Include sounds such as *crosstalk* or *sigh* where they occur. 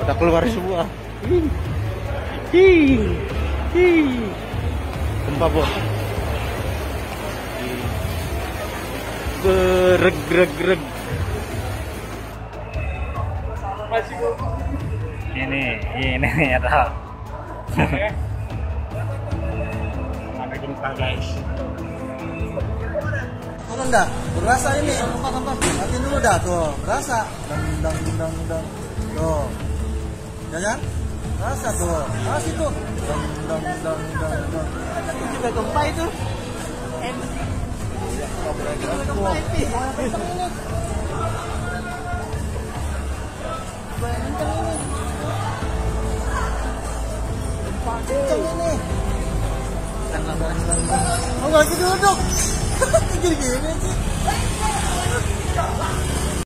pada keluar semua Ih. Ih. Ih. gempa bos gereg gereg gereg ini ini ada ada gempa guys Turun dah, berasa ini. Hati dulu dah tuh, berasa. Dang dang dang dang. Tuh. Ya kan? Berasa tuh. Masih tuh. Dang dang dang dang dang. Itu juga gempa itu. Gempa itu. Kenceng ini. Oh, lagi duduk. *laughs* गिर गई